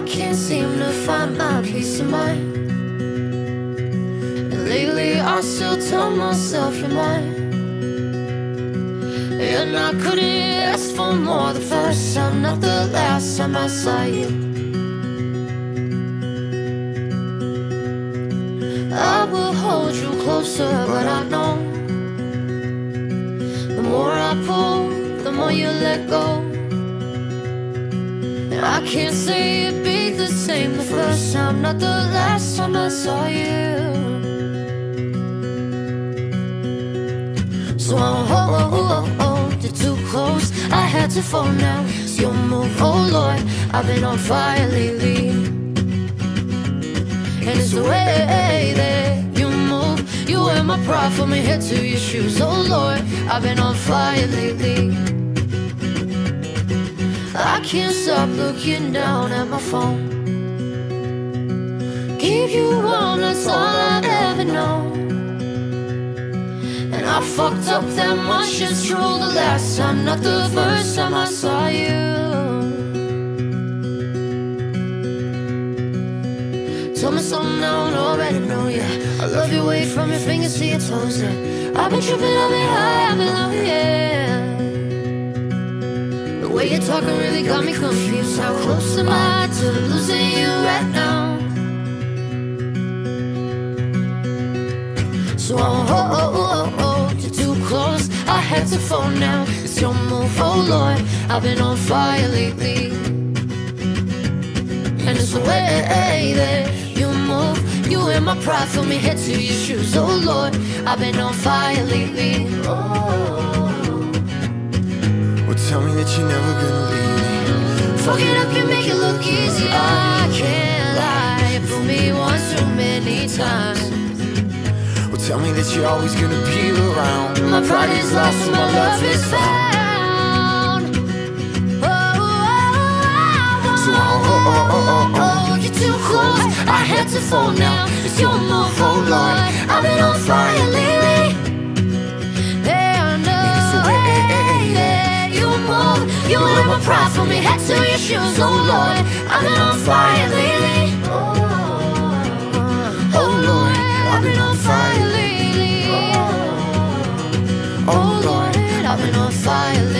I can't seem to find my peace of mind. And lately I still tell myself you're mine. And I couldn't ask for more the first time, not the last time I saw you. I will hold you closer, but I know the more I pull, the more you let go. I can't say it be the same the first time, not the last time I saw you. So oh, oh, oh, I'll hold, hold you too close. I had to fall now. So you move, oh Lord. I've been on fire lately. And it's the way that you move. You wear my pride from my head to your shoes, oh Lord. I've been on fire lately. I can't stop looking down at my phone. Give you one, that's all I've ever known And I fucked up that much, it's true. The last time, not the first time I saw you. Tell me something I don't already know, yeah. I love your way from your fingers to your toes, yeah. I've been tripping, I've been high, I've been talking really got me confused. How close am I to losing you right now? So oh, oh, oh, I'll hold, hold, hold you too close. I had to fall now. It's your move, oh Lord. I've been on fire lately. And it's the way that you move. You in my pride, from me head to your shoes, oh Lord. I've been on fire lately. Oh. That you're never gonna leave me. Fuck it up, you make it look easy. I can't lie. You fooled me once too many times. Well, tell me that you're always gonna be around. My pride is lost and my love is found. Oh, oh, oh, I'll hold, hold, hold, hold, oh, you're too close. I had to fall now. It's your move, from me head to your shoes, oh Lord. I've been on fire lately. Oh, oh Lord, I've been on fire lately. Oh, oh Lord, I've been on fire lately.